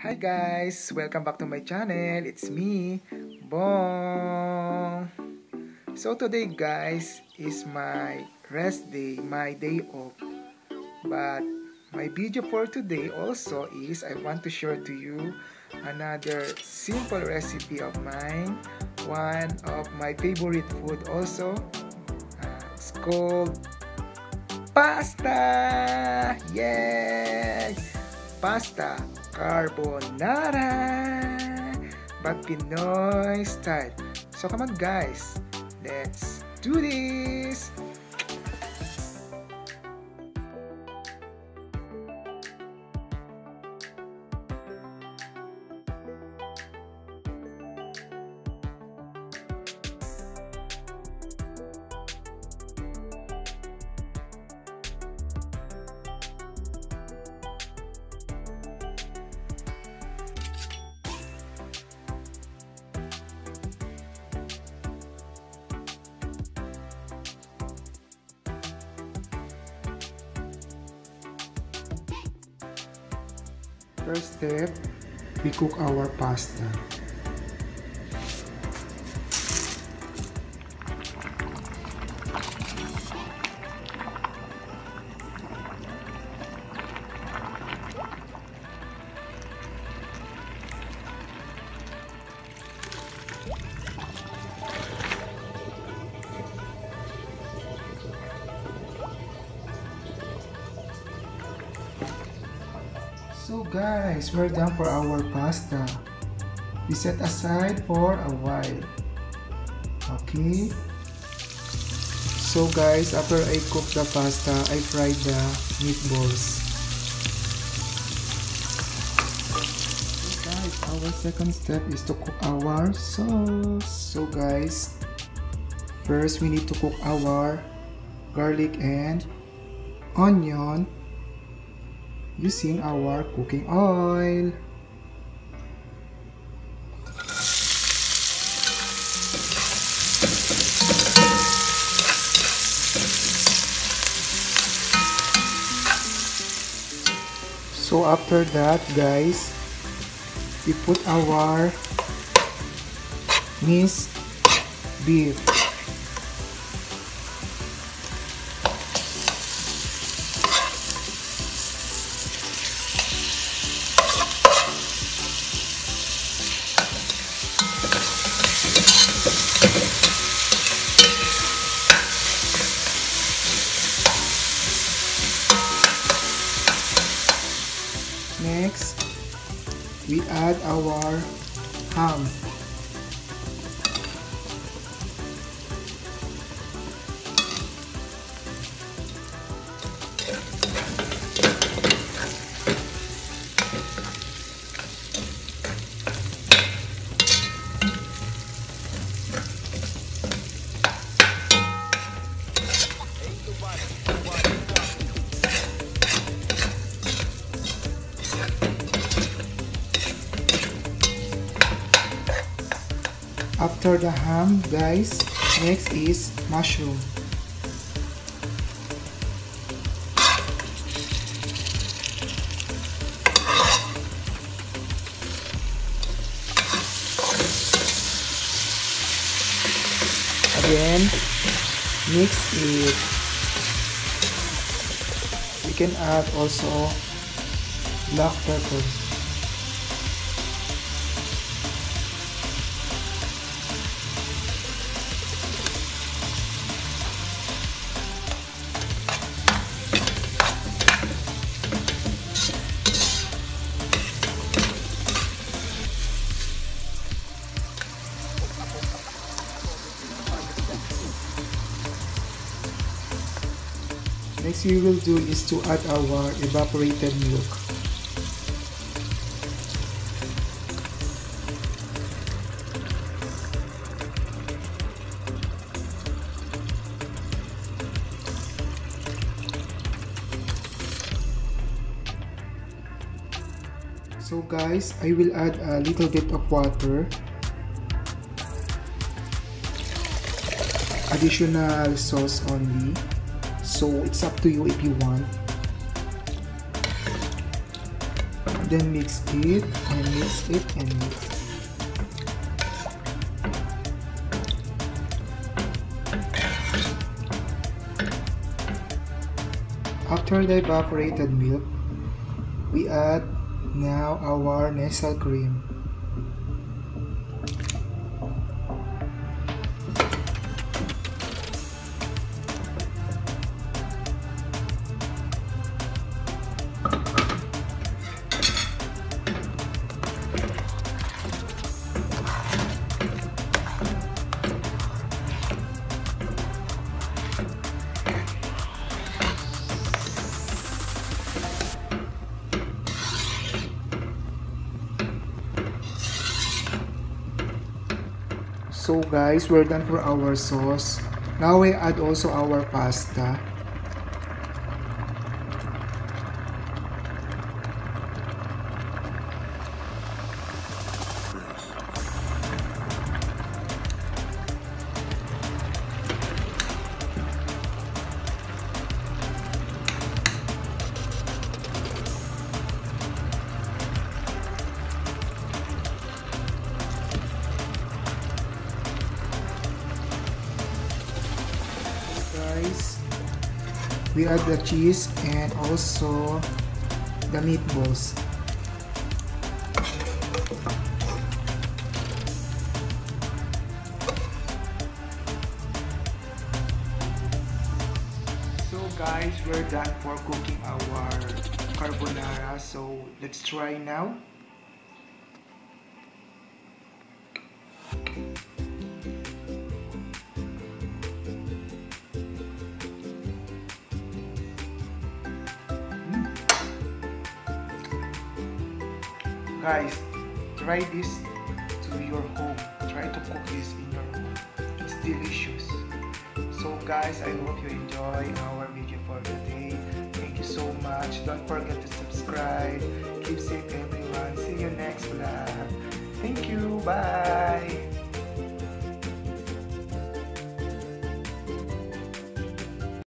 Hi guys! Welcome back to my channel. It's me, Bong! So today guys is my rest day, my day off. But my video for today also is I want to share to you another simple recipe of mine. One of my favorite food also. Uh, it's called pasta! Yay! Pasta carbonara but Pinoy style. So come on guys, let's do this! First step, we cook our pasta. So guys, we're done for our pasta. We set aside for a while. Okay. So guys, after I cook the pasta, I fried the meatballs. So guys, our second step is to cook our sauce. So guys, first we need to cook our garlic and onion using our cooking oil. So after that guys, we put our minced beef. Next, we add our ham. After the ham, guys, next is mushroom. Again, mix it. You can add also black pepper. Next we will do is to add our evaporated milk. So guys, I will add a little bit of water. Additional sauce only. So it's up to you if you want. then mix it and mix it and mix it. After the evaporated milk, we add now our Nestle cream. So guys, we're done for our sauce. Now we add also our pasta. We add the cheese and also the meatballs. So guys we're done for cooking our carbonara. So let's try now guys try this to your home. Try to cook this in your home. It's delicious. So guys i hope you enjoy our video for today. Thank you so much. Don't forget to subscribe. Keep safe everyone. See you next vlog. Thank you. Bye